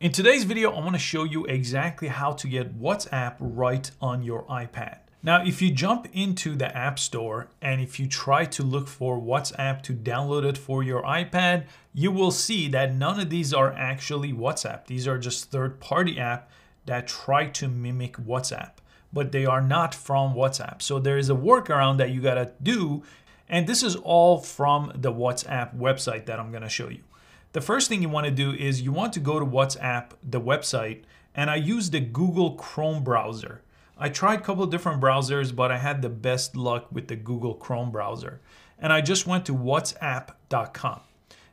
In today's video, I want to show you exactly how to get WhatsApp right on your iPad. Now, if you jump into the App Store and if you try to look for WhatsApp to download it for your iPad, you will see that none of these are actually WhatsApp. These are just third-party app that try to mimic WhatsApp, but they are not from WhatsApp. So there is a workaround that you gotta do, and this is all from the WhatsApp website that I'm gonna show you. The first thing you wanna do is you want to go to WhatsApp, the website, and I use the Google Chrome browser. I tried a couple of different browsers, but I had the best luck with the Google Chrome browser. And I just went to whatsapp.com.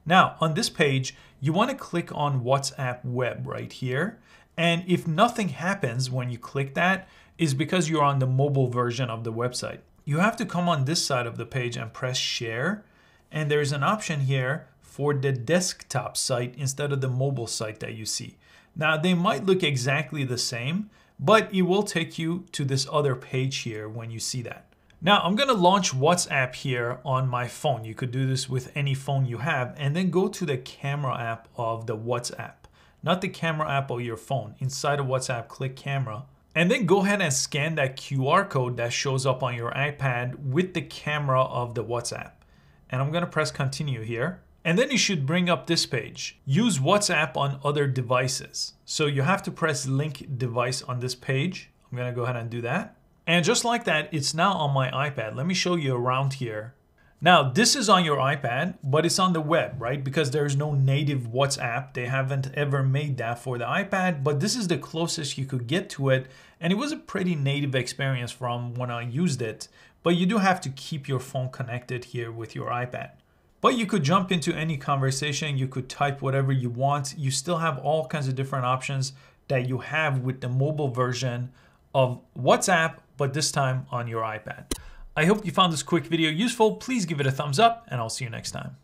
Now, on this page, you want to click on WhatsApp web right here. And if nothing happens when you click that, is because you're on the mobile version of the website. You have to come on this side of the page and press share. And there's an option here for the desktop site instead of the mobile site that you see. Now, they might look exactly the same, but it will take you to this other page here when you see that. Now I'm gonna launch WhatsApp here on my phone. You could do this with any phone you have and then go to the camera app of the WhatsApp, not the camera app of your phone. Inside of WhatsApp, click camera and then go ahead and scan that QR code that shows up on your iPad with the camera of the WhatsApp. And I'm gonna press continue here. And then you should bring up this page. Use WhatsApp on other devices. So you have to press link device on this page. I'm gonna go ahead and do that. And just like that, it's now on my iPad. Let me show you around here. Now, this is on your iPad, but it's on the web, right? Because there's no native WhatsApp. They haven't ever made that for the iPad, but this is the closest you could get to it. And it was a pretty native experience from when I used it, but you do have to keep your phone connected here with your iPad. But you could jump into any conversation, you could type whatever you want. You still have all kinds of different options that you have with the mobile version of WhatsApp, but this time on your iPad. I hope you found this quick video useful. Please give it a thumbs up and I'll see you next time.